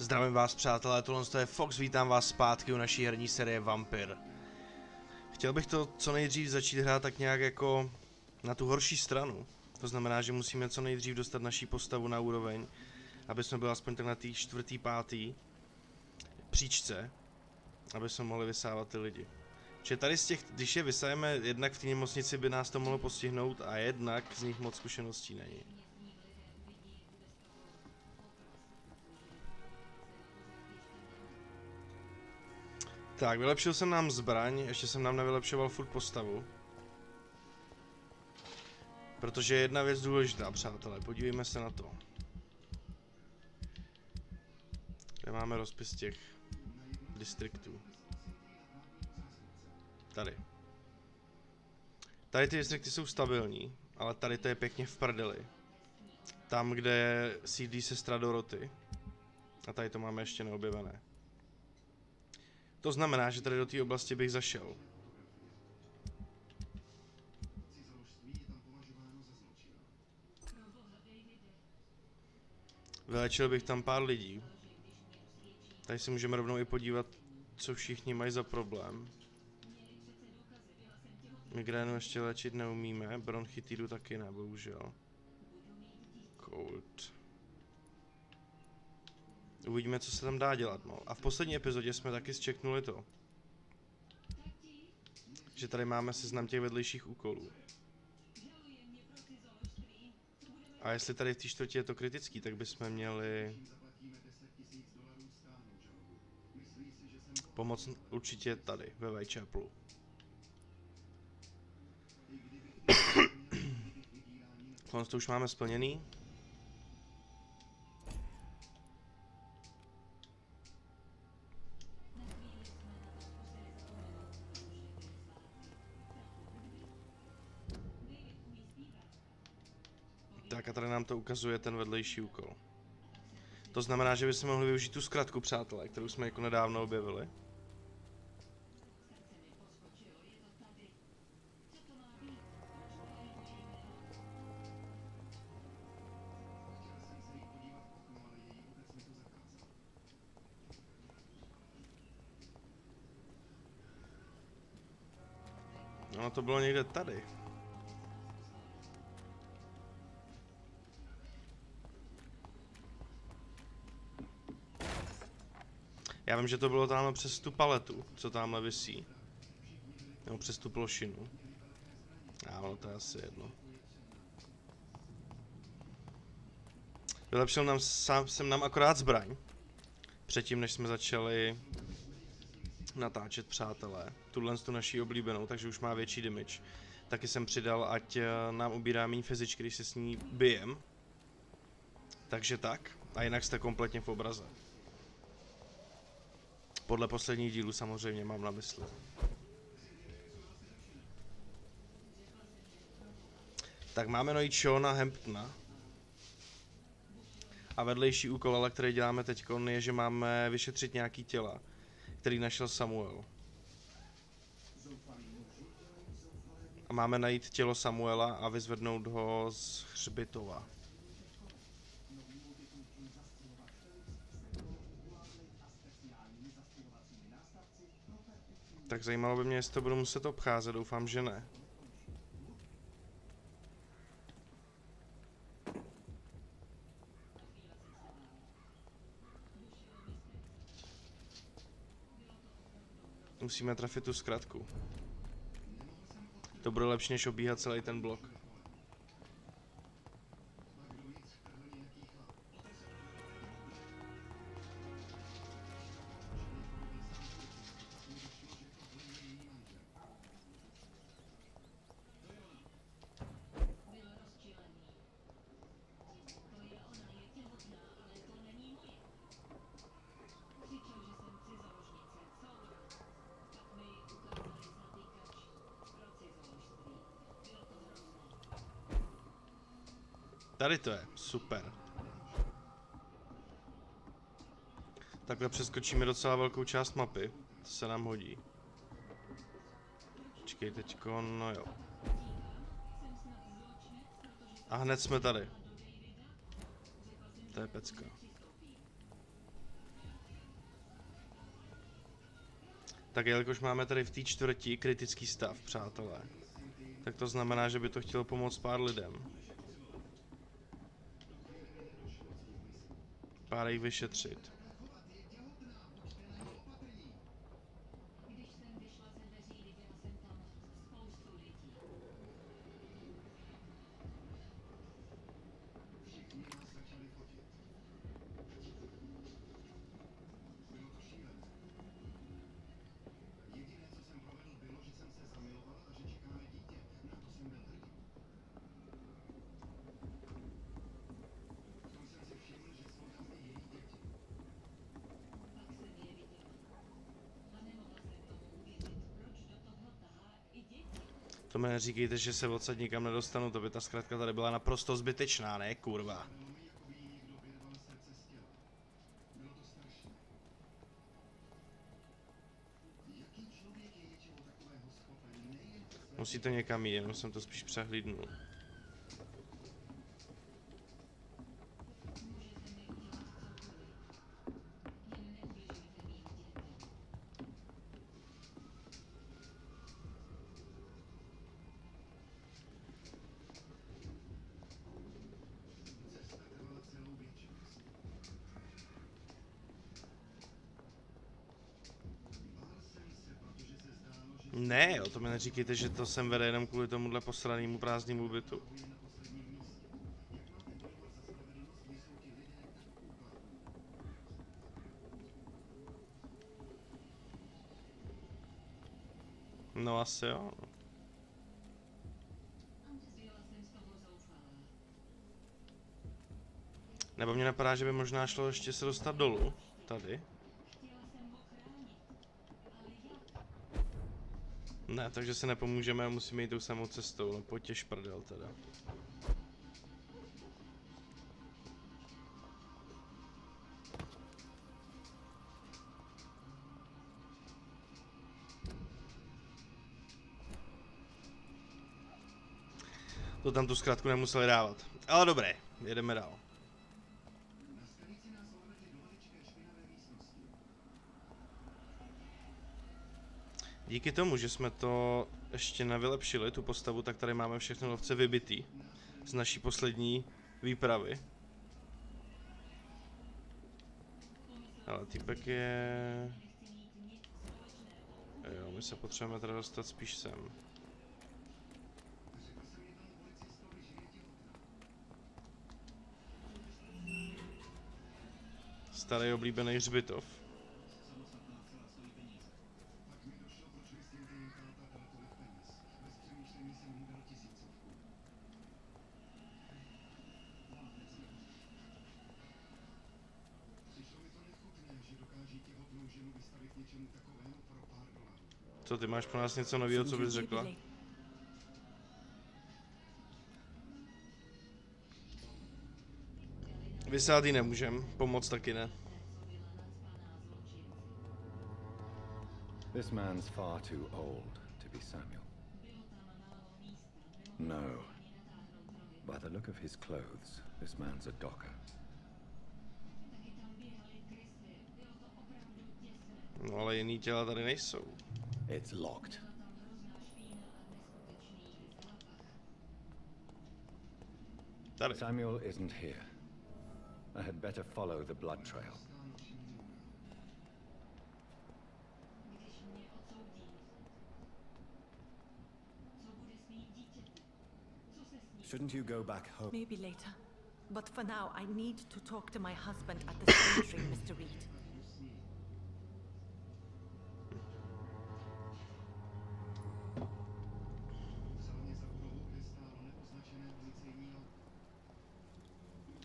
Zdravím vás přátelé, tohle je Fox, vítám vás zpátky u naší herní série Vampir. Chtěl bych to co nejdřív začít hrát tak nějak jako na tu horší stranu. To znamená, že musíme co nejdřív dostat naší postavu na úroveň, aby jsme byli aspoň tak na té čtvrtý, pátý příčce, aby jsme mohli vysávat ty lidi. Že tady z těch, když je vysajeme, jednak v té nemocnici by nás to mohlo postihnout a jednak z nich moc zkušeností není. Tak, vylepšil jsem nám zbraň, ještě jsem nám nevylepšoval furt postavu. Protože je jedna věc důležitá, přátelé, podívejme se na to. Kde máme rozpis těch distriktů? Tady. Tady ty distrikty jsou stabilní, ale tady to je pěkně v prdeli. Tam, kde sídlí sestra Doroty. A tady to máme ještě neobjevené. To znamená, že tady do té oblasti bych zašel. Vylečil bych tam pár lidí. Tady si můžeme rovnou i podívat, co všichni mají za problém. Migrénu ještě léčit neumíme, bronchitidu taky ne, bohužel. Cold. Uvidíme, co se tam dá dělat, no. A v poslední epizodě jsme taky zčeknuli to. Že tady máme seznam těch vedlejších úkolů. A jestli tady v té čtvrtě je to kritický, tak bychom měli... Pomoc určitě tady, ve Whitechapelu. Tohle to už máme splněný. To ukazuje ten vedlejší úkol. To znamená, že bychom mohli využít tu zkratku, přátelé, kterou jsme jako nedávno objevili. No to bylo někde tady. Já vím, že to bylo tamhle přes tu paletu, co tamhle visí. Nebo přes tu plošinu. A ono to je asi jedno. Vylepšil nám sám, jsem nám akorát zbraň. Předtím, než jsme začali natáčet, přátelé. Tuhle tu naší oblíbenou, takže už má větší damage. Taky jsem přidal, ať eh, nám ubírá méně fyzičky, když se s ní bijem. Takže tak. A jinak jste kompletně v obraze. Podle posledních dílů samozřejmě mám na mysli. Tak máme najít Shona Hamptona. A vedlejší úkol, ale který děláme teď, je, že máme vyšetřit nějaký těla, který našel Samuel. A máme najít tělo Samuela a vyzvednout ho z hřbitova. Tak zajímalo by mě, jestli to budu muset obcházet, doufám, že ne. Musíme trafit tu zkratku. To bude lepší, než obíhat celý ten blok. Tady to je, super. Takhle přeskočíme docela velkou část mapy, to se nám hodí. Počkej teďko, no jo. A hned jsme tady. To je pecka. Tak jelikož máme tady v té čtvrti kritický stav, přátelé, tak to znamená, že by to chtělo pomoct pár lidem. Pár vyšetřit. Mi neříkejte, že se odsaď nikam nedostanu, to by ta zkratka tady byla naprosto zbytečná, ne kurva. Musí to někam jít, jenom jsem to spíš přehlídnul. Mi neříkejte, že to sem vede jenom kvůli tomuhle posranému prázdnému bytu. No asi jo. no. Nebo mě napadá, že by možná šlo ještě se dostat dolů. Tady. Ne, takže se nepomůžeme a musíme jít tou samou cestou, no potěž prdel teda. To tam tu zkrátku nemuseli dávat. Ale dobré, jedeme dál. Díky tomu, že jsme to ještě nevylepšili, tu postavu, tak tady máme všechny lovce vybitý z naší poslední výpravy. Ale týpek je... Jo, my se potřebujeme teda dostat spíš sem. Starý oblíbený hřbitov. Máš pro nás něco nového, co bys řekla? Vysát ji nemůžem, pomoct taky ne. This man's far too old to be Samuel. No. By the look of his clothes, this man's a docker. No ale jiný těla tady nejsou. It's locked. Tady. Samuel isn't here. I had better follow the blood trail. Shouldn't you go back home? Maybe later. But for now, I need to talk to my husband at the cemetery, Mr. Reed.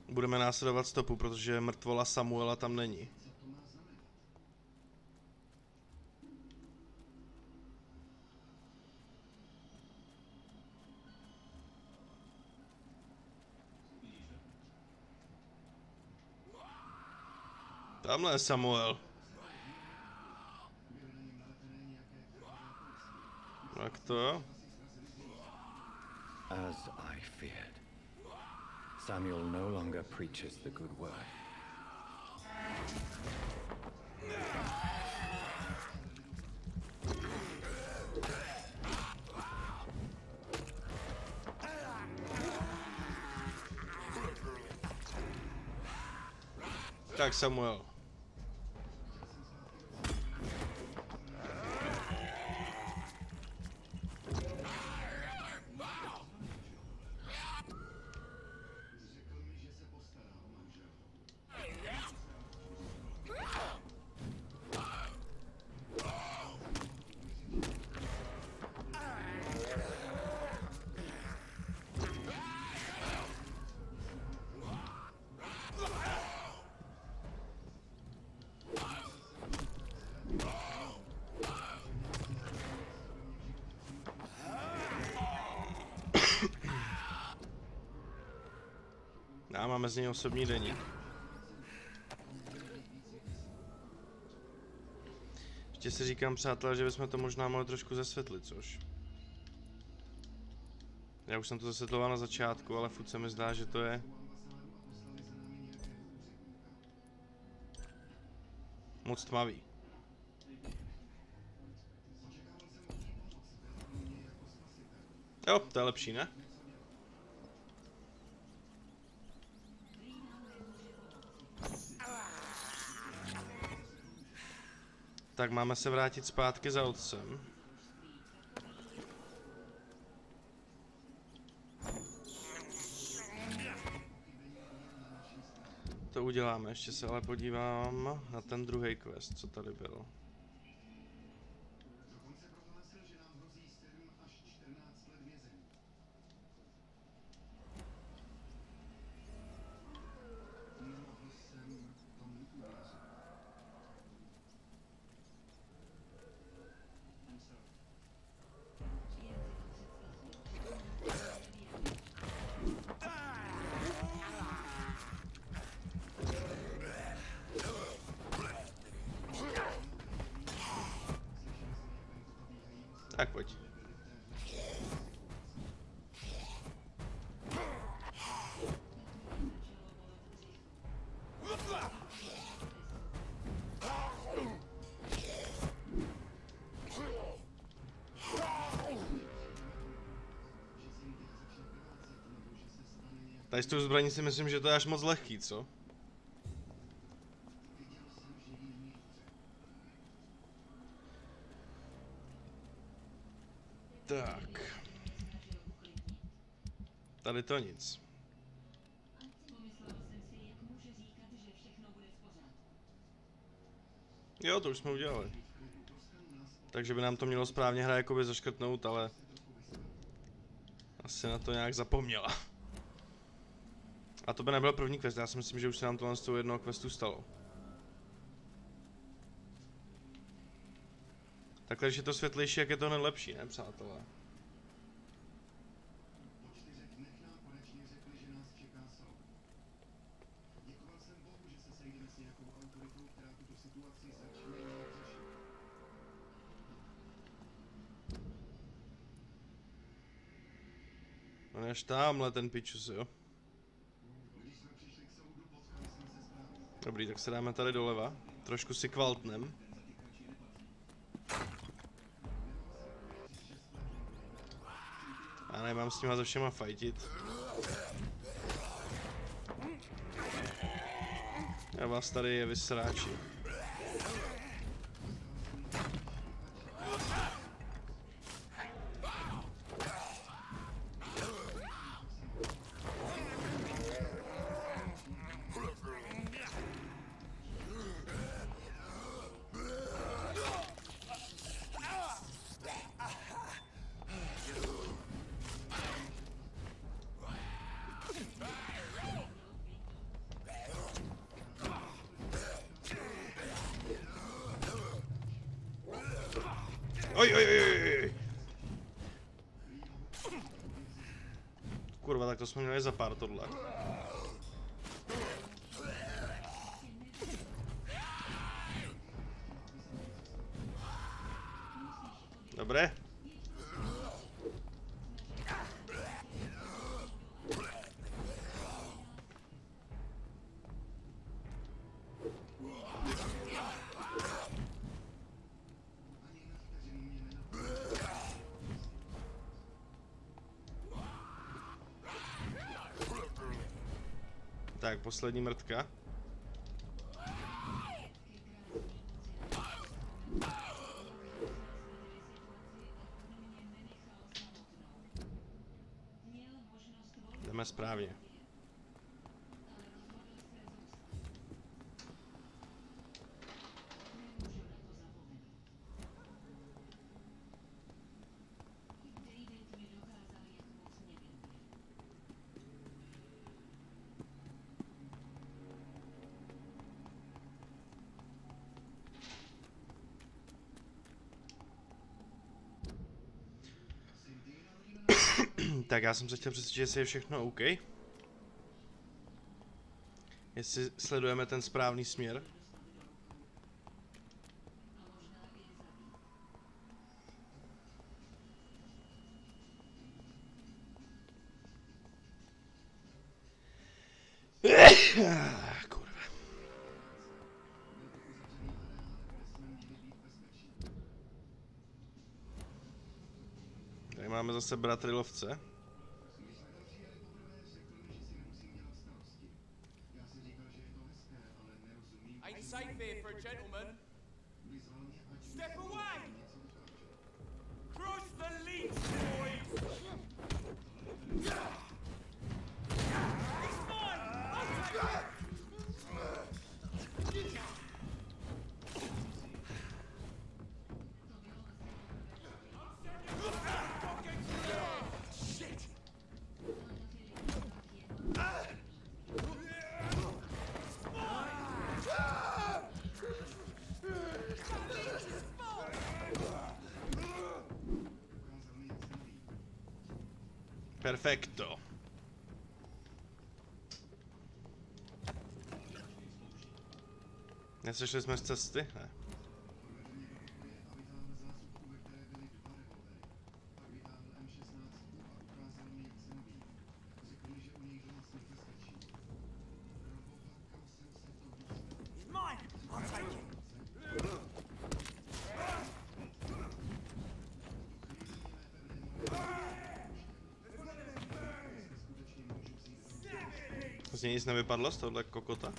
Budeme následovat stopu, protože mrtvola Samuela tam není. Tamhle je Samuel. Tak to jo. As I feared. Samuel no longer preaches the good word. Так, Самуэл. Máme z něj osobní deník. Ještě si říkám, přátelé, že bychom to možná mohli trošku zesvětlit, což? Já už jsem to zasvětloval na začátku, ale furt se mi zdá, že to je... Moc tmavý. Jo, to je lepší, ne? Tak máme se vrátit zpátky za otcem. To uděláme, ještě se ale podívám na ten druhý quest, co tady byl. Tady s tou zbraní si myslím, že to je až moc lehký, co? Tak. Tady to nic. Jo, to už jsme udělali. Takže by nám to mělo správně hra jakoby zaškrtnout, ale... Asi na to nějak zapomněla. A to by nebyl první quest, já si myslím, že už se nám tohle z toho jednoho questu stalo. Takhle, když je to světlejší, jak je to nejlepší, ne, přátelé? On je až tamhle ten pičus, jo? Dobrý, tak se dáme tady doleva. Trošku si kvaltnem. Já nemám s nima se všema fajtit. Já vás tady je vysráči. Kurva, tak to jsme Tak, poslední mrtka. Jdeme správně. Tak já jsem se chtěl přesvědčit, jestli je všechno OK. Jestli sledujeme ten správný směr. Kurva. Tady máme zase bratry lovce. Ain't safe here for a gentleman. Step away! Cross the leash, boys! It's mine! I'll take it! Shit! Perfekto. Nesešli jsme z cesty? Ne. It's mine! I'll take it! Z něj nic nevypadlo z tohohle kokota?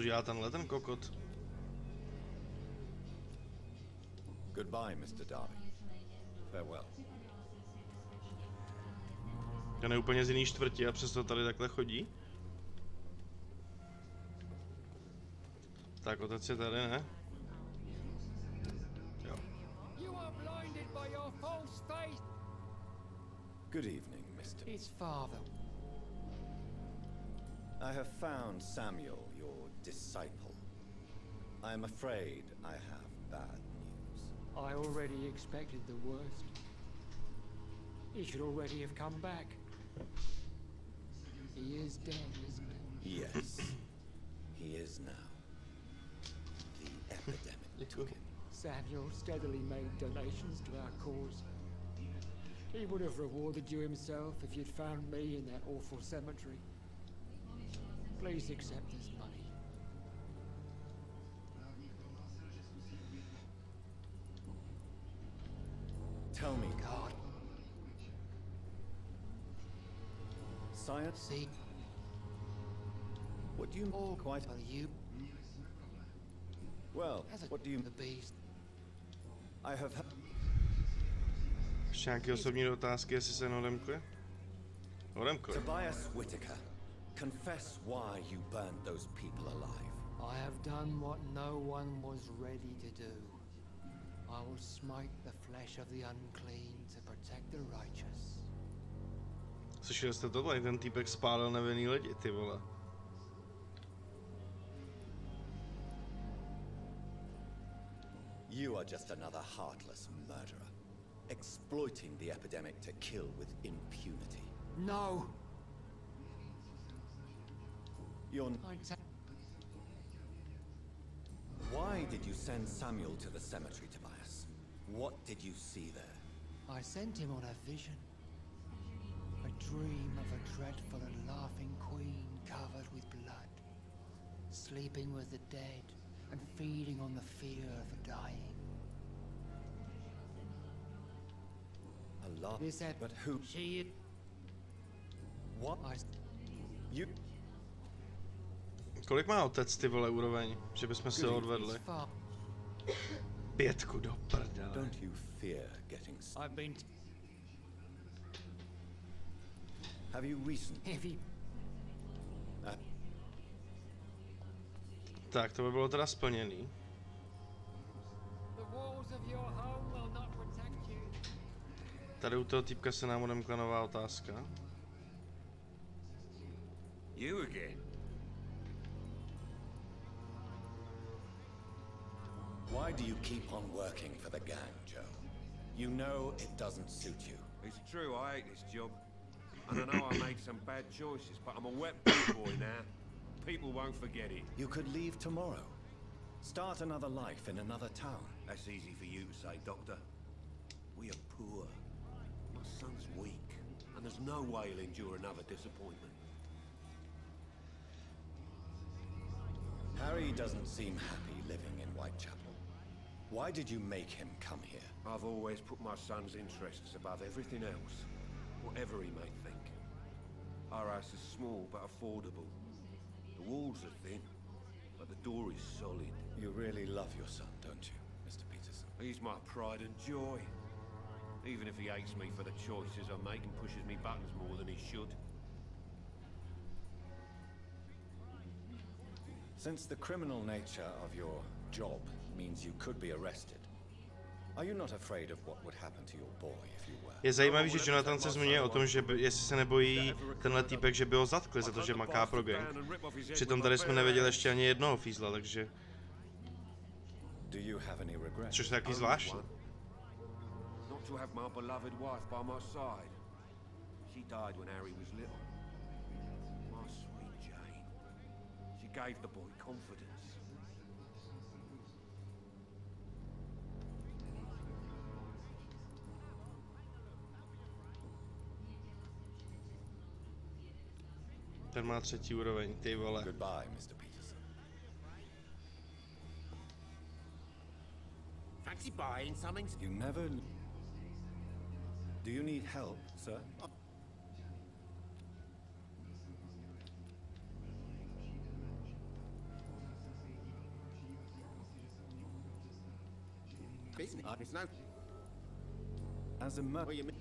Tu dělá tenhle ten kokot? Goodbye, Mr. Darby. Farewell. Ten je úplně z jiný čtvrti a přesto tady takhle chodí? Tak otec je tady, ne? Jo. Good evening, Mr. His father. I have found Samuel, disciple. I am afraid I have bad news. I already expected the worst. He should already have come back. He is dead, isn't he? Yes, he is now. The epidemic took him. Samuel steadily made donations to our cause. He would have rewarded you himself if you'd found me in that awful cemetery. Please accept this science, see, what do you all quite well, you well? as a What do you? Mean the beast. I have. ha- Ještě nějaké osobní otázky, jestli se neodemkuje? Odemkuje. Tobias Whitaker, confess why you burned those people alive. I have done what no one was ready to do. I will smite the flesh of the unclean to protect the righteous. Slyšeli jste tohle? Jak Ten týpek spálil nevinný lidi, ty vole. You are just another heartless murderer, exploiting the epidemic to kill with impunity. No! You're Why did you send Samuel to the cemetery, Tobias? What did you see there? I sent him on a vision. A dream of a dreadful and laughing queen covered with blood, sleeping with the dead and feeding on the fear of the dying. A lot. This had But who? She. What? I. You. Kolik má otec ty vole úroveň, že bychom si ho odvedli? His fa- Pětku do prdele. Don't you fear getting. s- I've been. Have you recently? if he. Uh, Tak, to by bylo teda splněný. The walls of your home will not. Tady u toho týpka se nám odemkla nová otázka. You again? why do you keep on working for the gang, Joe? You know it doesn't suit you. It's true, I hate this job. And I know I made some bad choices, but I'm a wet boy now. People won't forget it. You could leave tomorrow. Start another life in another town. That's easy for you to say, Doctor. We are poor. My son's weak, and there's no way he'll endure another disappointment. Harry doesn't seem happy living in Whitechapel. Why did you make him come here? I've always put my son's interests above everything else, whatever he may think. Our house is small but affordable. The walls are thin, but the door is solid. You really love your son, don't you, Mr. Peterson? He's my pride and joy. Even if he hates me for the choices I make and pushes me buttons more than he should. Since the criminal nature of your job means you could be arrested, are you not afraid of what would happen to your boy if you were? Je zajímavý, že Jonathan se zmiňuje o tom, že by, jestli se nebojí tenhle týpek, že by ho zatkli za to, že maká pro gang. Přitom tady jsme nevěděli ještě ani jednoho fízla, takže... Což je taky zvláštní. To have my beloved wife by my side. She died when Harry was little. My sweet Jane. She gave the boy confidence. Ten má třetí úroveň, ty vole. Goodbye, Mr. Peterson. Fancy buying something? You never. Do you need help, sir? Business? It's no. As a mur- What you mean?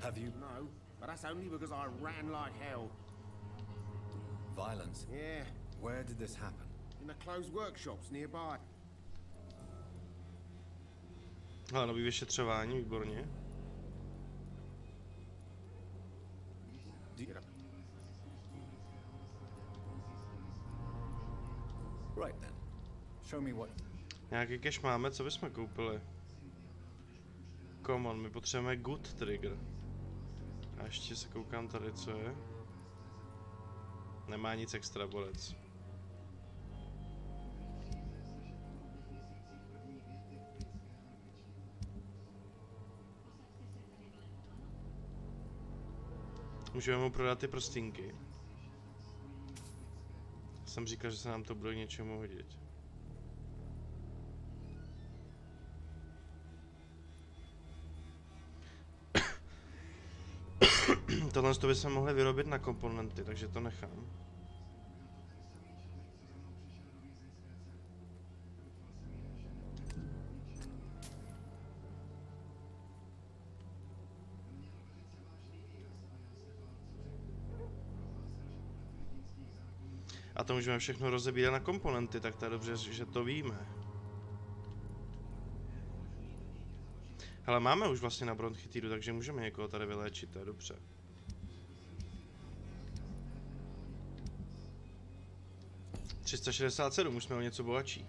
have you No, but that's only because I ran like hell. Violence? Yeah, Where did this happen? in the closed workshops nearby. Hele, nový vyšetřování, výborně. Right then. Show me what. Nějaký cash máme, co bychom koupili? Come on, my potřebujeme good trigger. A ještě se koukám tady, co je. Nemá nic extra borec. Můžeme mu prodat ty prstinky. Jsem říkal, že se nám to bude něčemu hodit. Tohle to bychom mohli vyrobit na komponenty, takže to nechám. A to můžeme všechno rozebírat na komponenty, tak to je dobře, že to víme. Hele, máme už vlastně na bronchitidu, takže můžeme někoho tady vyléčit, to je dobře. ...367, už jsme o něco bohatší.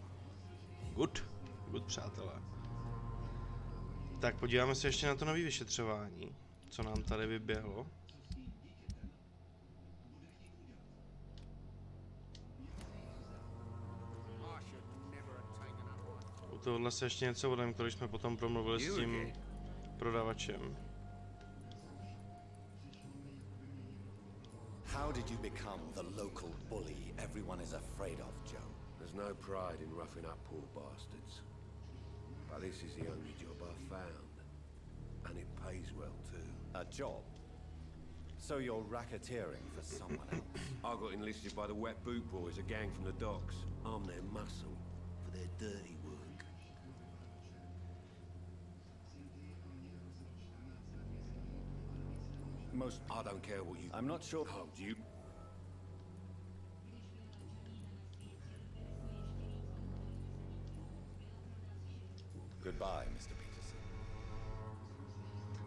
Good, good přátelé. Tak podíváme se ještě na to nové vyšetřování, co nám tady vyběhlo. Should tohle se ještě něco odemklo, když jsme potom promluvili s tím prodavačem. How did you become the local bully everyone is afraid of, Joe? There's no pride in roughing up poor bastards. But this is the only job I've found. And it pays well too. A job? So you're racketeering for someone else? I got enlisted by the Wet Boot Boys, a gang from the docks. I'm their muscle for their dirty Most... I don't care what you I'm not sure... hold you. Goodbye, Mr. Peterson.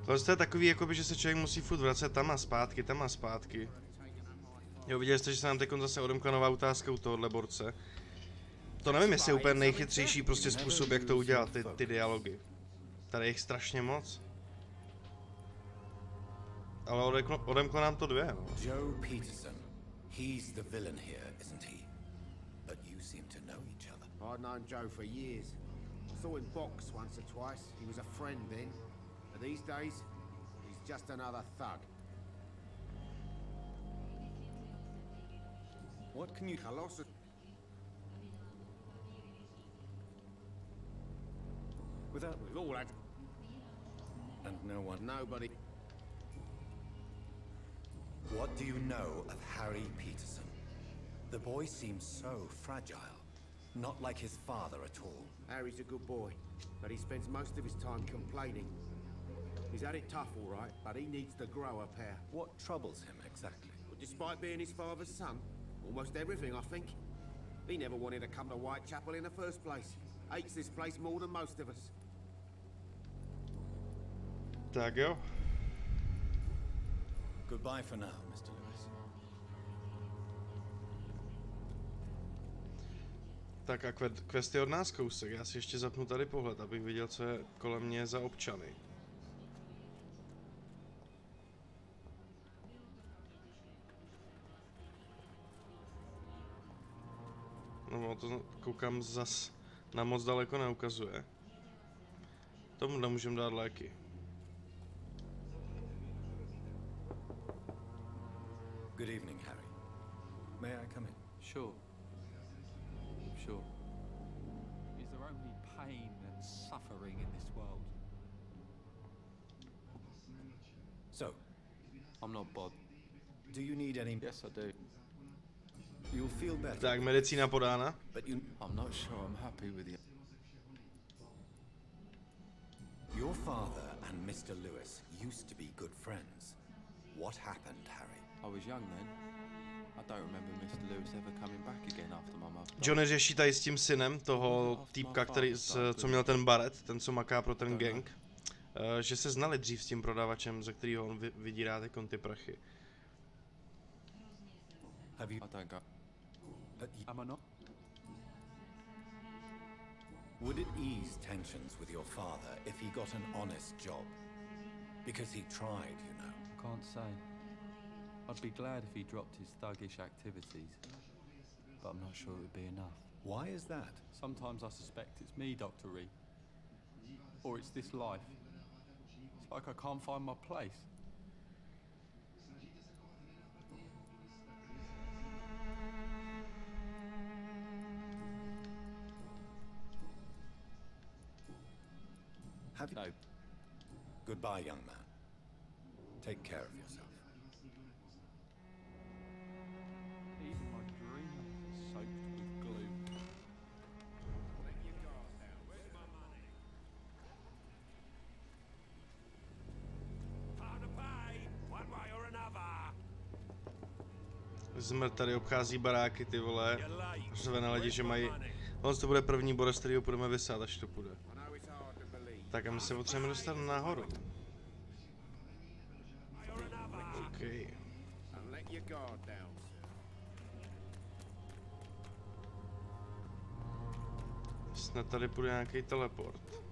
Tohle je takový, jakoby, že se člověk musí furt vracet tam a zpátky, tam a zpátky. Jo, viděli jste, že se nám teď zase odemkla nová otázka u tohohle borce. To nevím, jestli je úplně nejchytřejší prostě způsob, jak to udělat, ty, ty dialogy. Tady je jich strašně moc. Ale odemklo, odemklo nám to dvě, no. Joe Peterson. He's the villain here, isn't he? But you seem to know each other. I've known Joe for years. I saw him box once or twice. He was a friend then. But these days, he's just another thug. What can you... Colossal. Without... We've all had And no one... nobody. What do you know of Harry Peterson? The boy seems so fragile. Not like his father at all. Harry's a good boy, but he spends most of his time complaining. He's had it tough, all right, but he needs to grow up here. What troubles him exactly? But despite being his father's son, almost everything, I think. He never wanted to come to Whitechapel in the first place. Hates this place more than most of us. Tak jo. Goodbye for now, Mr. Lewis. Tak a quest je od nás kousek. Já si ještě zapnu tady pohled, abych viděl, co je kolem mě za občany. No, to koukám zas na moc daleko neukazuje. Tomu nemůžeme dát léky. Good evening, Harry. May I come in? Sure. Sure. Is there only pain and suffering in this world? So, I'm not bod. do you need any... Yes, I do. You'll feel better, Tak, medicína podána. but you... I'm not sure I'm happy with you. Your father and Mr. Lewis used to be good friends. What happened, Harry? I was young then. I don't remember Mr. Lewis ever coming back again after my mother. died. Johnny řeší tady s tím synem toho týpka, který, s, co měl ten Barret, ten, co maká pro ten gang. eh, že se znali dřív s tím prodavačem, za kterýho on vy, vydírá teď ty prachy. Would it ease tensions with your father if he got an honest job? Because he tried, you know. I can't say. I'd be glad if he dropped his thuggish activities, but I'm not sure it would be enough. Why is that? Sometimes I suspect it's me, Dr. Reed. Or it's this life. It's like I can't find my place. Have you... No, Goodbye, young man. Take care of yourself. Zmrt tady obchází baráky, ty vole. Řve na lidi, že mají... On to bude první borec, kterýho budeme vysát, až to půjde. Tak a my se potřebujeme dostat nahoru. Way or another. OK. And let your guard down, sir. Snad tady půjde nějaký teleport.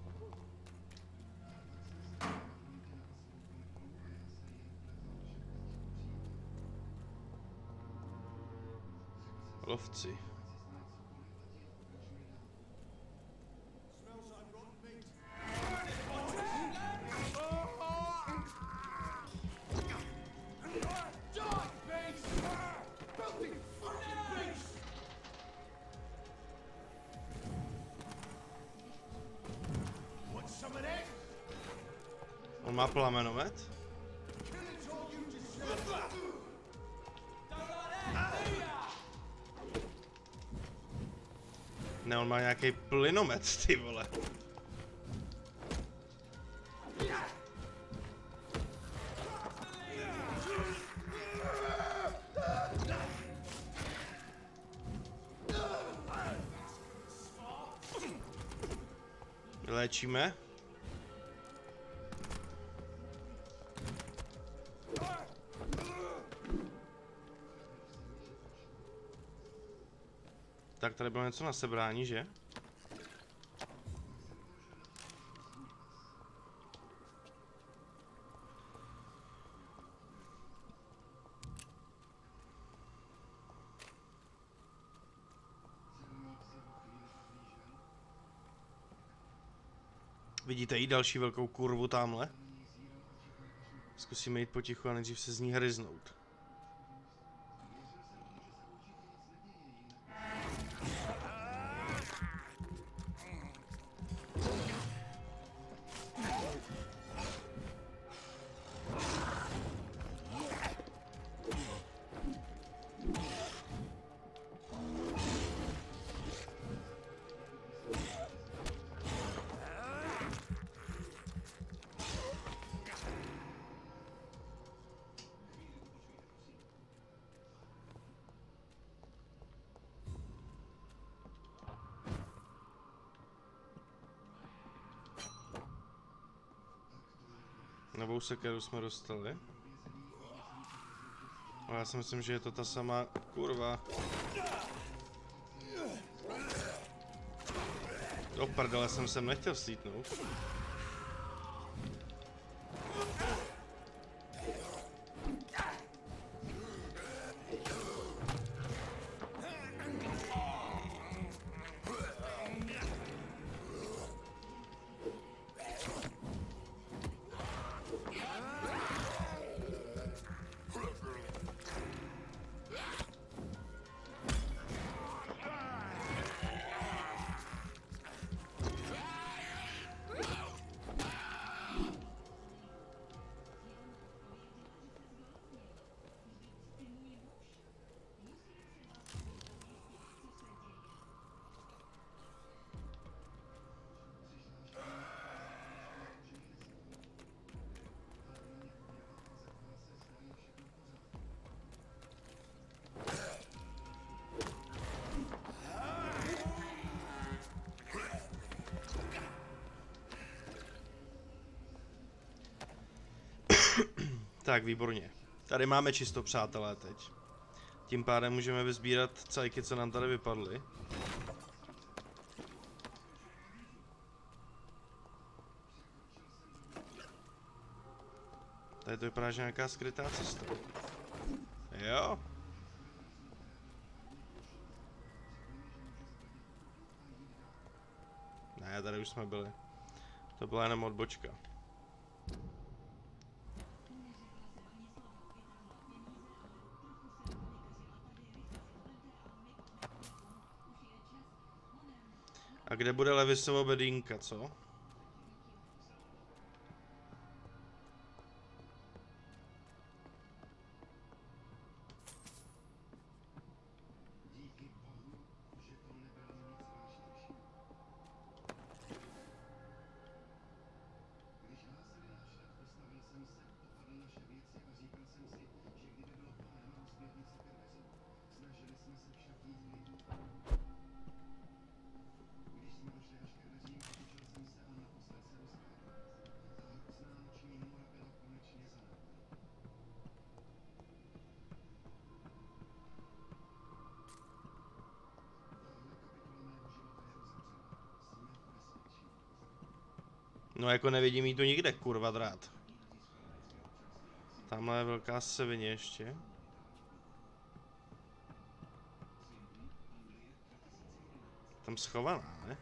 lovci. On má plamenomet? Nějaký plynomet, ty vole. Léčíme. Tak tady bylo něco na sebrání, že? Vidíte i další velkou kurvu tamhle? Zkusíme jít potichu a nejdřív se z ní hryznout. Novou sekeru jsme dostali. A já si myslím, že je to ta sama kurva. Do prdele jsem sem nechtěl slítnout. Tak, výborně. Tady máme čisto, přátelé, teď. Tím pádem můžeme vyzbírat cajky, co nám tady vypadly. Tady to vypadá, že nějaká skrytá cesta. Jo. Ne, tady už jsme byli. To byla jenom odbočka. Kde bude Levisovo bedínka, co? No jako nevidím jí tu nikde, kurva drát. Tamhle je velká sevině ještě. Tam schovaná, ne?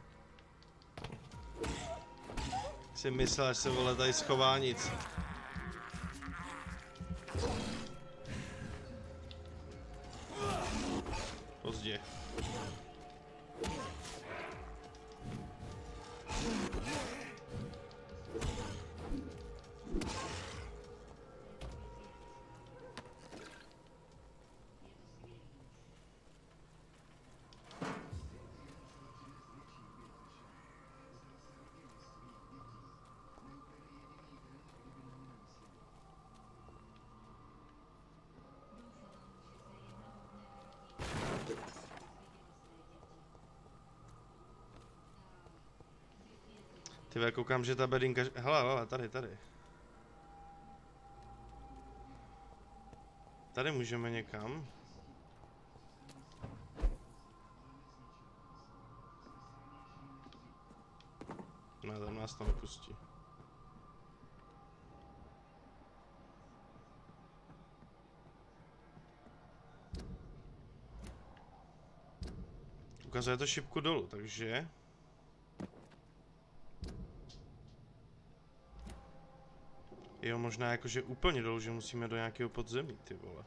Si myslel, že se vole tady schová nic. Ty koukám, že ta bedinka... Hele, hele, tady, tady. Tady můžeme někam. Ne, tam nás to nepustí. Ukazuje to šipku dolů, takže... Jo, možná jakože úplně dolů, že musíme do nějakého podzemí, ty vole.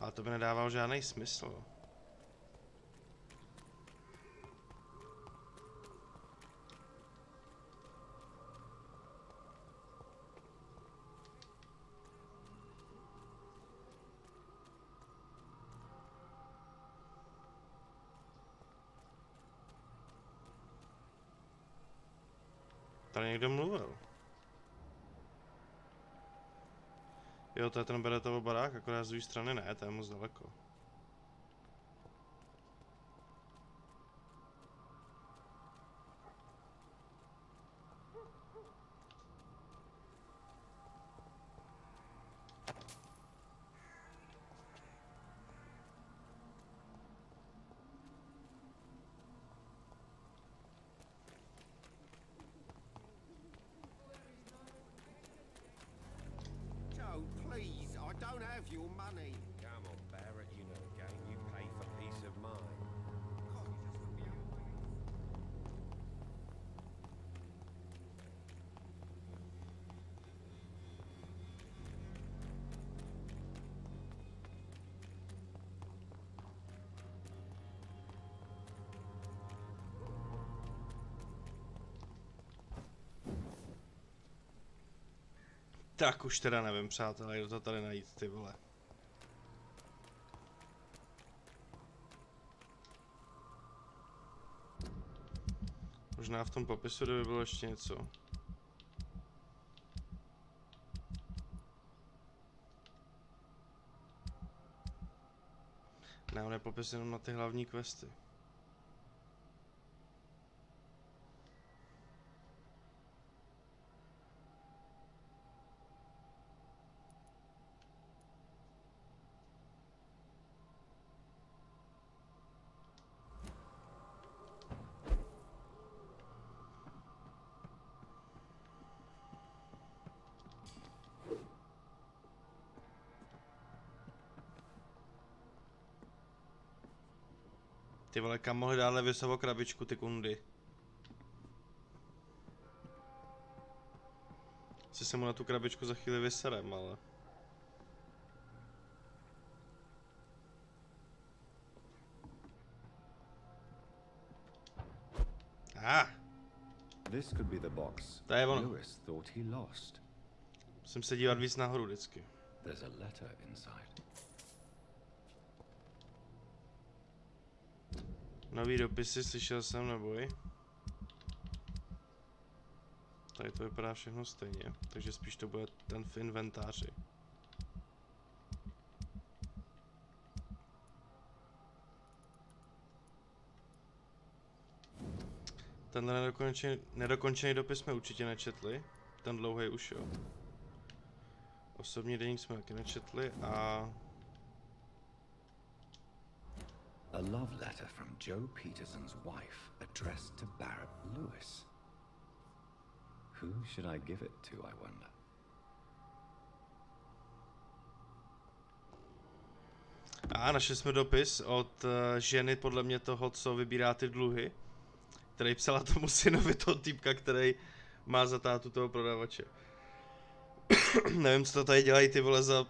Ale to by nedávalo žádný smysl. Jo, to je ten Beretovo barák, akorát z druhé strany ne, to je moc daleko. Joe, please, I don't have your money. Tak už teda nevím, přátelé, jak to tady najít, ty vole. Možná v tom popisu by bylo ještě něco. Ne, on je popis jenom na ty hlavní questy. Ty vole, kam mohli dát Levisovou krabičku, ty kundy? Si se mu na tu krabičku za chvíli vyserem, ale... Ah, This could be the box To je ono. Lewis thought he lost. musím se dívat víc nahoru vždycky. There's a letter inside. Nový dopisy slyšel jsem, neboj. Tady to vypadá všechno stejně, takže spíš to bude ten v inventáři. Tenhle nedokončený, nedokončený dopis jsme určitě nečetli. Ten dlouhý už jo. Osobní deník jsme taky nečetli a A love letter from Joe Peterson's wife addressed to Barrett Lewis. Who should I give it to, I wonder? A našli jsme dopis od uh, ženy podle mě toho, co vybírá ty dluhy, který psala tomu synovi toho týpka, který má za tátu toho prodavače. Nevím, co to tady dělají ty vole za...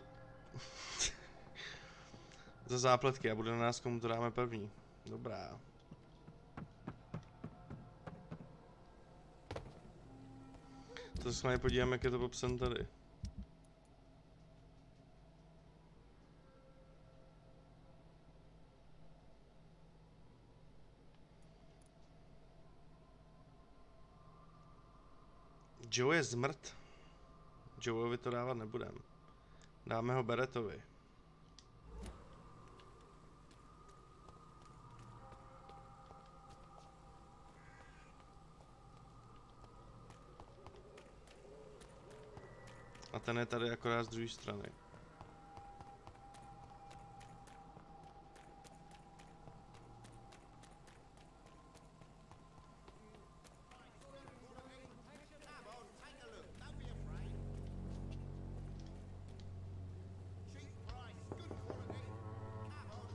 za zápletky a bude na nás, komu to dáme první. Dobrá. To se na podíváme, jak je to popsan tady. Joe je zmrt. Joeovi to dávat nebudem. Dáme ho Beretovi. A ten je tady akorát z druhé strany.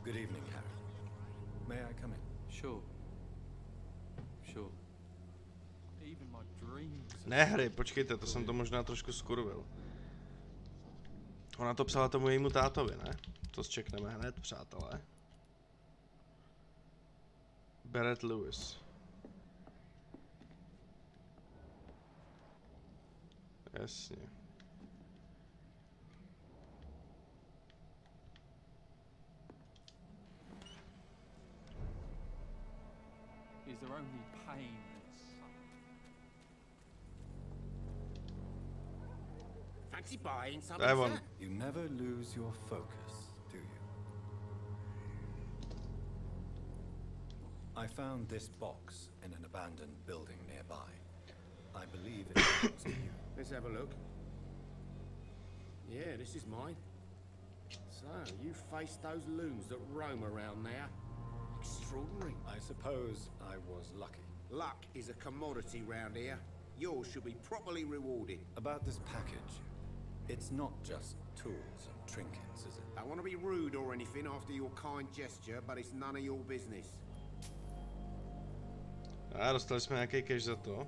Good evening, Harry. May I come in? Sure. Sure. Ne hry, počkejte, to jsem to možná trošku skurvil. Ona to psala tomu jejímu tátovi, ne? To zčekneme hned, přátelé. Barrett Lewis. Jasně. Is there only Fancy buying something, That one. You never lose your focus, do you? I found this box in an abandoned building nearby. I believe it belongs to you. Let's have a look. Yeah, this is mine. So, you faced those loons that roam around there. Extraordinary. I suppose I was lucky. Luck is a commodity round here. Yours should be properly rewarded. About this package, it's not just tools and trinkets, is it? Don't want to be rude or anything after your kind gesture, but it's none of your business. A dostali jsme nějaký cash za to.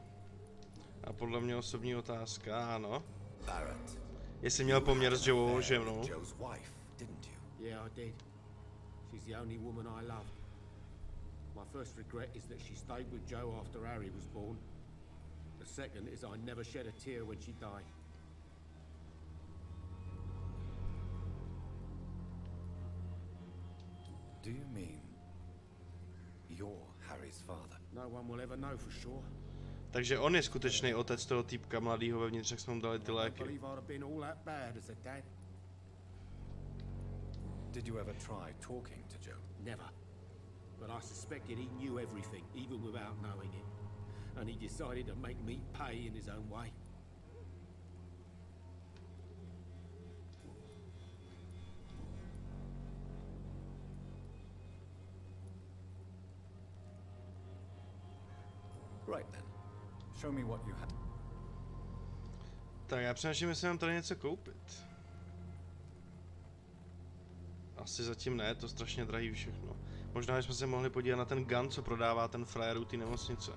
A podle mě osobní otázka, ano. Barrett. Jestli měl poměr s Joeovou There ženou. with Joe's wife, didn't you? Yeah, I did. She's the only woman I love. My first regret is that she stayed with Joe after Harry was born. The second is I never shed a tear when she died. Takže on je skutečný otec toho týpka mladýho vevnitř, jak jsme mu dali ty léky. believe I'd have been all that bad as a dad. Did you ever try talking to Joe? Never. But I suspected he knew everything, even without knowing it. And he decided to make me pay in his own way. Right then. Show me what you have. Tak já přemýšlím, jestli mám tady něco koupit. Asi zatím ne, to strašně drahý všechno. Možná bychom se mohli podívat na ten gun, co prodává ten frajer u té nemocnice.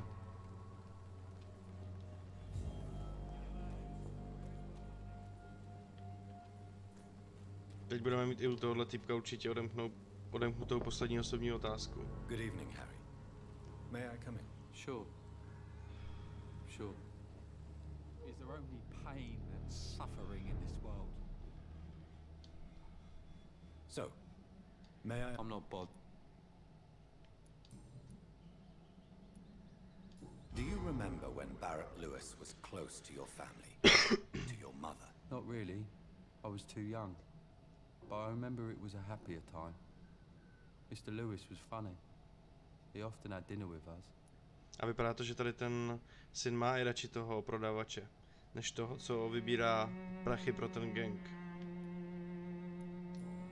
Teď budeme mít i u tohohle typka určitě odemknout, odemknutou poslední osobní otázku. Good evening, Harry. May I come in? Sure. Sure. Only pain and suffering in this world? So, may I? I'm not bod. Do you remember when Barrett Lewis was close to your family? to your mother? Not really. I was too young. But I remember it was a happier time. Mr. Lewis was funny. He often had dinner with us. A vypadá to, že tady ten syn má i radši toho prodavače, než toho, co vybírá prachy pro ten gang.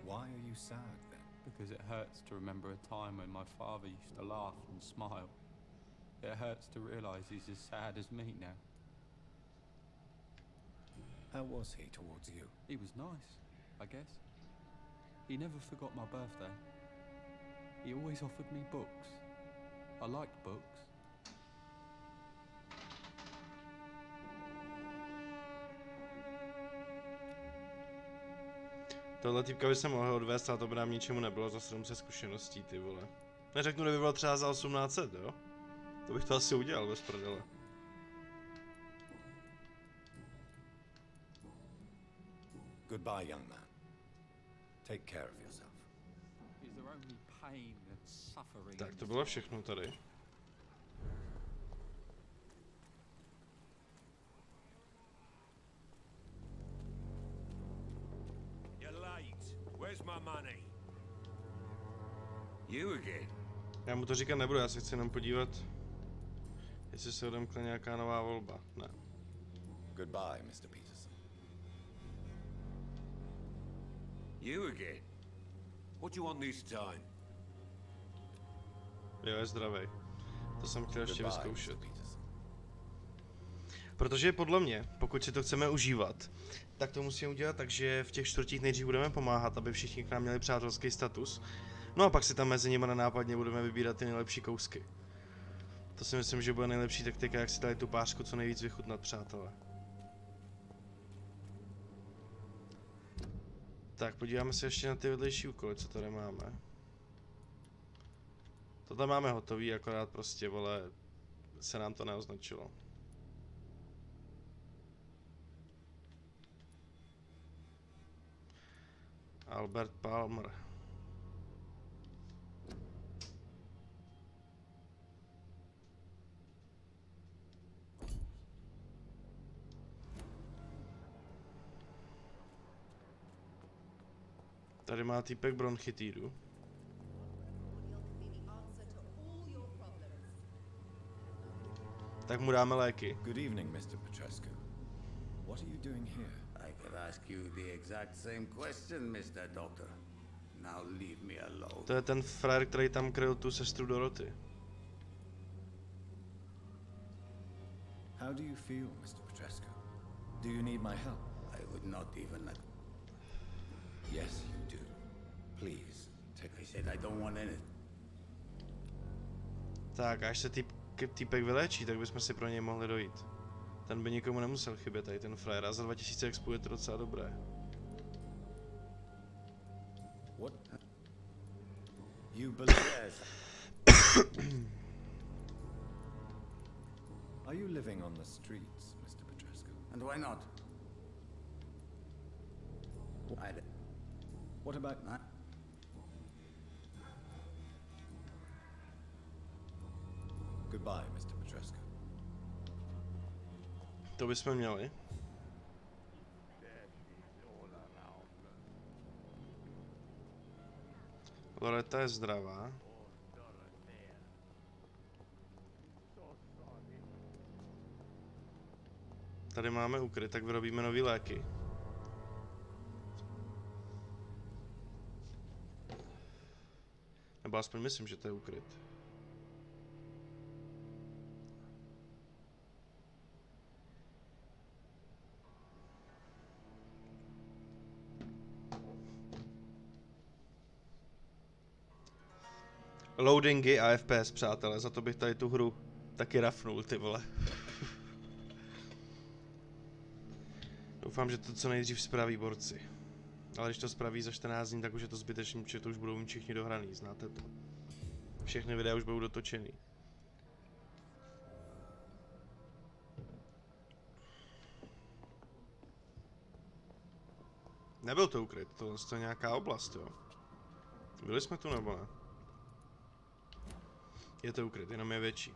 Why are you sad then? Because it hurts to remember a time when my father used to laugh and smile. It hurts to realise he's as sad as me now. How was he towards you? He was nice, I guess. He never forgot my birthday. He always offered me books. I liked books. Tohle týpka by se mohl odvést, ale to by nám ničemu nebylo za 700 zkušeností, ty vole. Neřeknu, kdyby bylo třeba za 1800, jo? To bych to asi udělal bez prdele. Goodbye, young man. Take care of yourself. Tak to bylo všechno tady. Já mu to říkat nebudu, já se chci jenom podívat, jestli se odemkla nějaká nová volba. Ne. Goodbye, Mr. Peterson. You again? What do you want this time? Jo, je zdravý. To jsem chtěl ještě vyzkoušet. Protože podle mě, pokud si to chceme užívat, tak to musíme udělat tak, že v těch čtvrtích nejdřív budeme pomáhat, aby všichni k nám měli přátelský status. No a pak si tam mezi nimi nápadně budeme vybírat ty nejlepší kousky. To si myslím, že bude nejlepší taktika, jak si tady tu pářku co nejvíc vychutnat, přátelé. Tak, podíváme se ještě na ty vedlejší úkoly, co tady máme. To tam máme hotový, akorát prostě, vole, se nám to neoznačilo. Albert Palmer. Tady má týpek bronchitídu. Tak mu dáme léky. Good evening, Mr. Petrescu. What are you doing here? I could ask you the exact same question, Mr. Doctor. Now leave me alone. To je ten frajer, který tam kryl tu sestru Doroty. How do you feel, Mr. Petrescu? Do you need my help? I would not even. ag- Yes, you do. Please, take I a said I don't want any. Tak, až se týp, týpek vyléčí, tak bychom si pro něj mohli dojít. Ten by nikomu nemusel chybět, tady ten frajer. A za 2000 expo je to docela dobré. What? You believe? Are you living on the streets, Mr. Petrescu? And why not? I. What about goodbye, Mr. To bychom měli. Loreta je zdravá. Tady máme ukryt, tak vyrobíme nový léky. Nebo aspoň myslím, že to je ukryt. Loadingy a FPS, přátelé, za to bych tady tu hru taky rafnul, ty vole. Doufám, že to co nejdřív spraví borci. Ale když to spraví za 14 dní, tak už je to zbytečný, protože to už budou mít všichni dohraný, znáte to. Všechny videa už budou dotočený. Nebyl to ukryt, to, je nějaká oblast, jo. Byli jsme tu nebo ne? Je to ukryt, jenom je větší.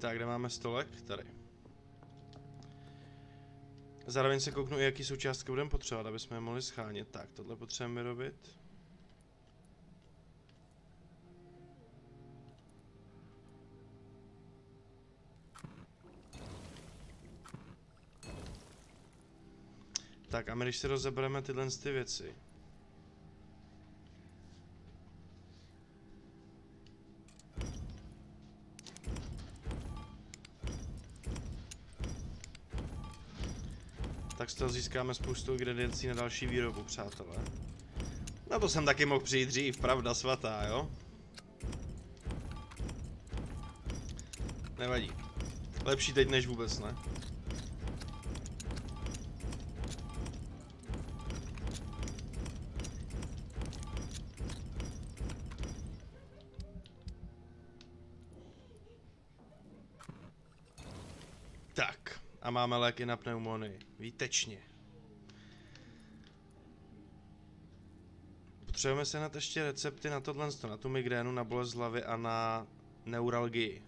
Tak, kde máme stolek? Tady. Zároveň se kouknu, i jaký součástky budeme potřebovat, aby jsme je mohli schánět. Tak, tohle potřebujeme vyrobit. Tak a my když si rozebereme tyhle ty věci. Tak z toho získáme spoustu ingrediencí na další výrobu, přátelé. Na to jsem taky mohl přijít dřív, pravda svatá, jo? Nevadí. Lepší teď než vůbec ne. máme léky na pneumony, Výtečně. Potřebujeme se na ještě recepty na tohle, na tu migrénu, na bolest hlavy a na neuralgii.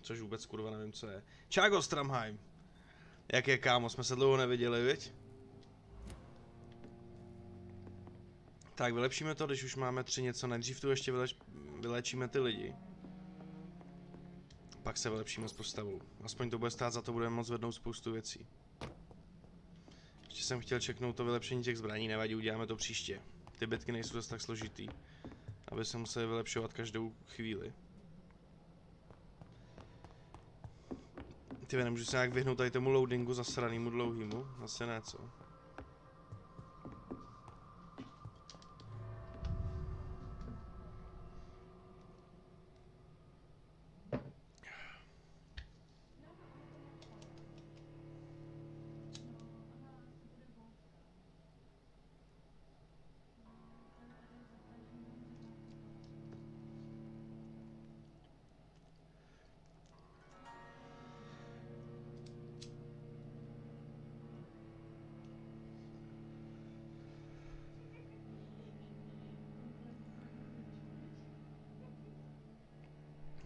Což vůbec kurva nevím, co je. Čágo Stramheim! Jak je kámo, jsme se dlouho neviděli, viď? Tak, vylepšíme to, když už máme tři něco. Nejdřív tu ještě vylečíme ty lidi. Pak se vylepšíme s postavou. Aspoň to bude stát za to, budeme moc vednout spoustu věcí. Ještě jsem chtěl čeknout to vylepšení těch zbraní, nevadí, uděláme to příště. Ty bitky nejsou dost tak složitý, aby se museli vylepšovat každou chvíli. Ty nemůžu se nějak vyhnout tady tomu loadingu zasranýmu dlouhýmu, asi ne, co?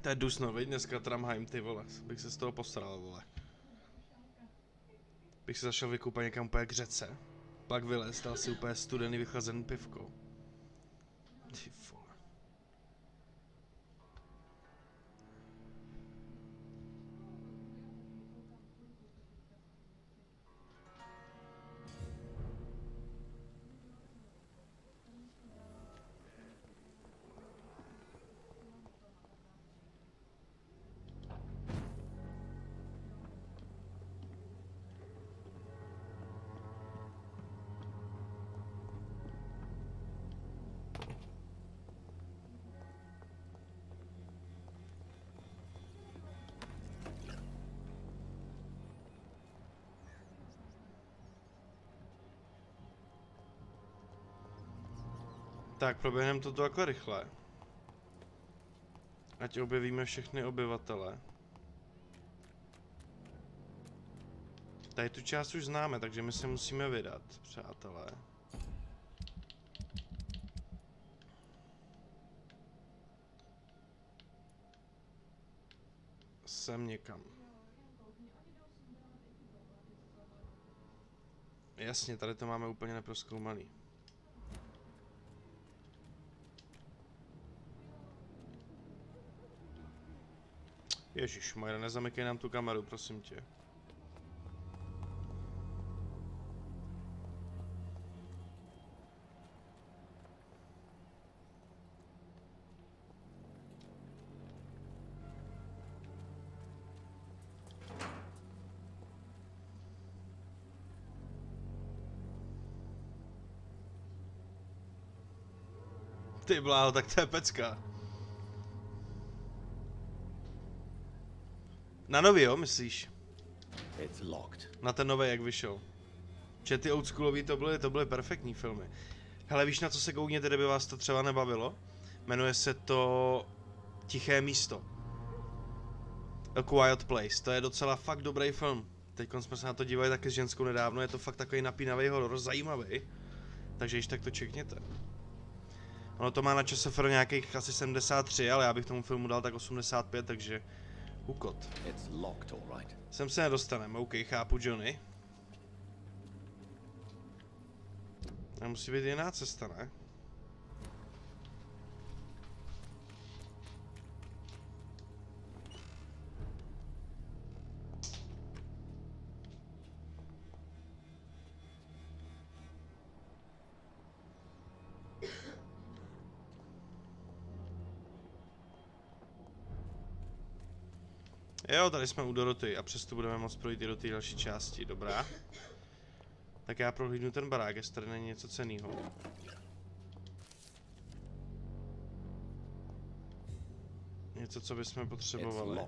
To je dusno, veď dneska Tramheim, ty vole. Bych se z toho posral, vole. Bych se zašel vykoupat někam úplně k řece. Pak vylez, dal si úplně studený vychlazený pivko. Ty vole. Tak, proběhneme to takhle rychle. Ať objevíme všechny obyvatele. Tady tu část už známe, takže my se musíme vydat, přátelé. Sem někam. Jasně, tady to máme úplně neproskoumaný. Ježíš, Majra, nezamykej nám tu kameru, prosím tě. Ty bláho, tak to je pecka. Na nový, jo, myslíš? It's locked. Na ten nový, jak vyšel. Že ty oldschoolový to byly, to byly perfektní filmy. Hele, víš na co se koukněte, kdyby vás to třeba nebavilo? Jmenuje se to Tiché místo. A Quiet Place. To je docela fakt dobrý film. Teď jsme se na to dívali taky s ženskou nedávno, je to fakt takový napínavý horor, zajímavý. Takže již tak to čekněte. Ono to má na časofr nějakých asi 73, ale já bych tomu filmu dal tak 85, takže Ukot. It's locked, all right. Sem se nedostaneme, OK, chápu Johnny. A musí být jiná cesta, ne? Jo, tady jsme u Doroty a přesto budeme moct projít i do té další části, dobrá. Tak já prohlídnu ten barák, jestli tady není něco cenného. Něco, co bychom potřebovali.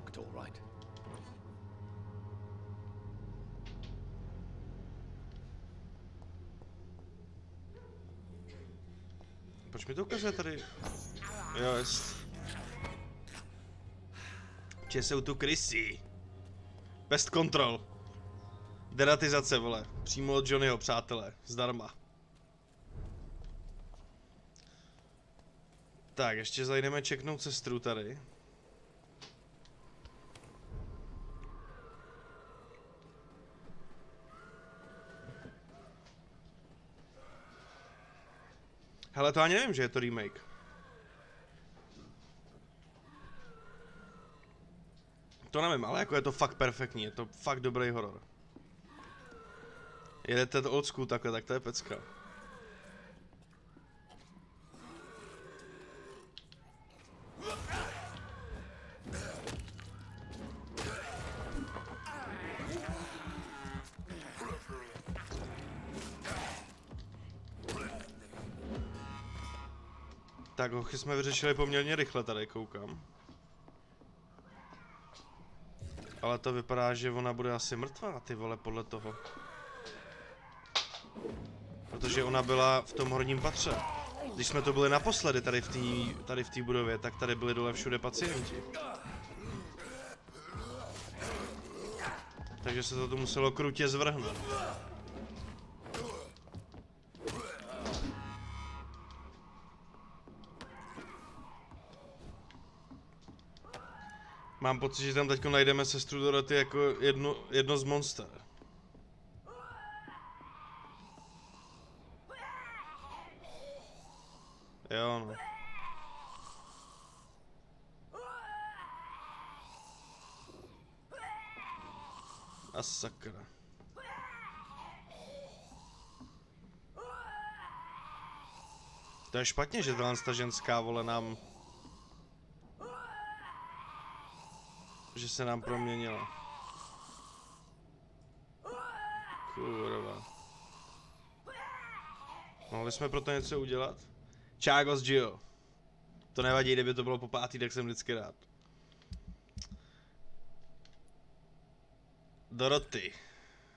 Proč mi to ukazuje tady? Jo, jest. Že jsou tu krysy. Best control. Deratizace, vole. Přímo od Johnnyho, přátelé. Zdarma. Tak, ještě zajdeme čeknout sestru tady. Hele, to ani nevím, že je to remake. To nevím, ale jako je to fakt perfektní, je to fakt dobrý horor. Jedete to old school takhle, tak to je pecka. Tak hochy jsme vyřešili poměrně rychle tady, koukám. Ale to vypadá, že ona bude asi mrtvá, ty vole, podle toho. Protože ona byla v tom horním patře. Když jsme to byli naposledy tady v té tady v budově, tak tady byli dole všude pacienti. Takže se to tu muselo krutě zvrhnout. Mám pocit, že tam teď najdeme sestru Doroty jako jedno, jedno z monster. Jo, no. A sakra. To je špatně, že tahle ta ženská vole nám... Že se nám proměnila. Kurva. Mohli jsme pro to něco udělat? Chagos Gio. To nevadí, kdyby to bylo po pátý, tak jsem vždycky rád. Doroty.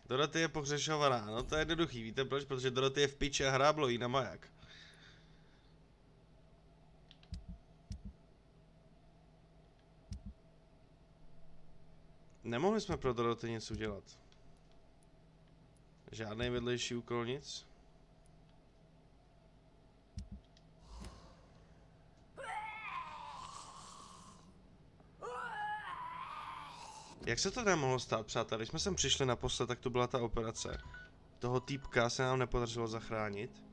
Doroty je pohřešovaná, no to je jednoduchý, víte proč? Protože Doroty je v piči a hráblo jí na maják. Nemohli jsme pro Doroty nic udělat. Žádný vedlejší úkol, nic. Jak se to nemohlo stát, přátelé? Když jsme sem přišli naposled, tak to byla ta operace. Toho týpka se nám nepodařilo zachránit.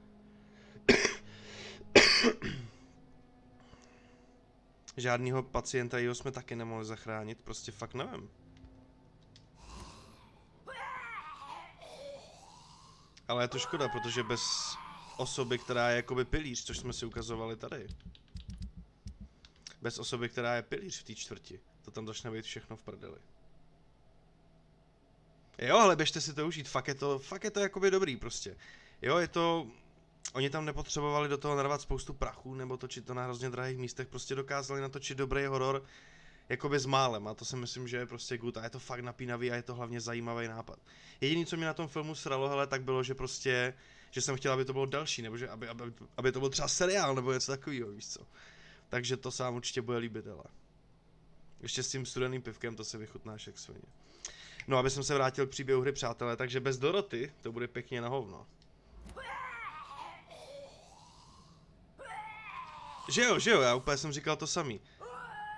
Žádnýho pacienta jeho jsme taky nemohli zachránit, prostě fakt nevím. Ale je to škoda, protože bez osoby, která je jakoby pilíř, což jsme si ukazovali tady. Bez osoby, která je pilíř v té čtvrti, to tam začne být všechno v prdeli. Jo, ale běžte si to užít, fakt je to, fakt je to jakoby dobrý prostě. Jo, je to, oni tam nepotřebovali do toho narvat spoustu prachu, nebo točit to na hrozně drahých místech, prostě dokázali natočit dobrý horor, jakoby s málem a to si myslím, že je prostě good a je to fakt napínavý a je to hlavně zajímavý nápad. Jediné, co mě na tom filmu sralo, hele, tak bylo, že prostě, že jsem chtěl, aby to bylo další, nebo že aby, aby, aby to byl třeba seriál, nebo něco takového, víš co. Takže to sám určitě bude líbit, hele. Ještě s tím studeným pivkem to se vychutnáš jak svině. No, aby jsem se vrátil k příběhu hry, přátelé, takže bez Doroty to bude pěkně na hovno. Že jo, že jo, já úplně jsem říkal to samý.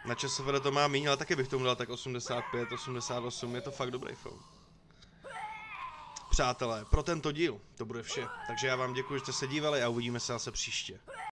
Na ČSFD to má míň, ale taky bych tomu dal tak 85, 88, je to fakt dobrý film. Přátelé, pro tento díl to bude vše. Takže já vám děkuji, že jste se dívali a uvidíme se zase příště.